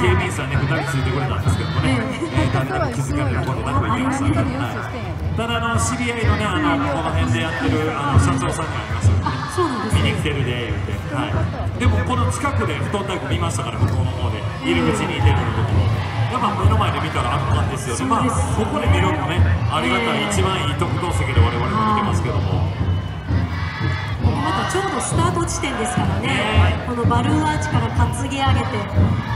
警備員さんね2人ついてくれたんですけどもね、えー、誰か気づかれることなく行きました、はい、ただあの知り合いのねあのこの辺でやってるあの社長さんにありますよね見に来てるで言うて、はい、でもこの近くで布団太鼓見ましたから向こうの方で入り口にいてるところやっぱ目の前で見たら圧巻ですよね、まあ、ここで見るのもねありがたい一番いい特等席で我々も見てますけども。またちょうどスタート地点ですからね、このバルーンアーチから担ぎ上げて、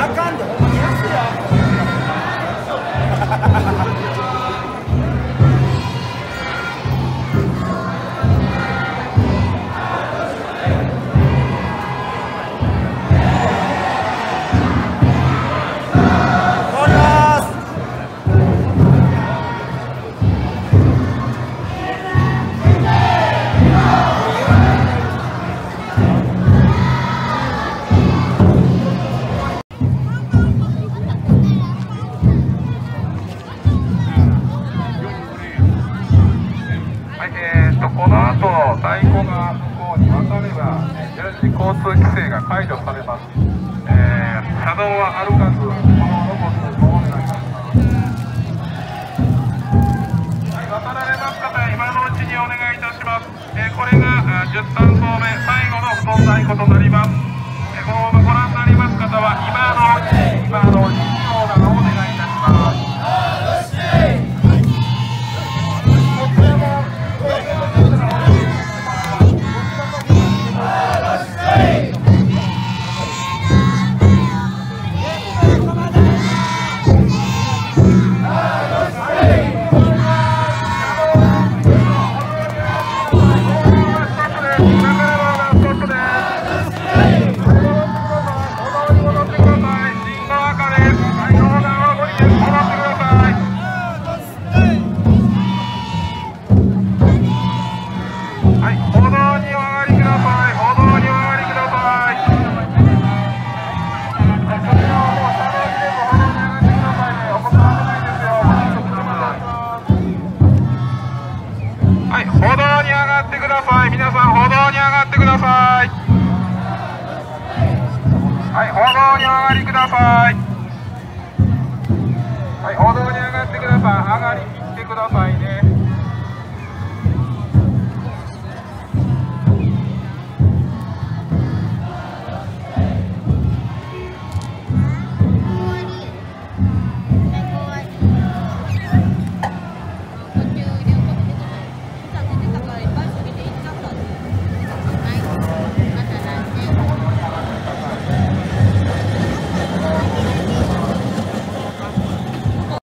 あかんで、ほんまに安いや。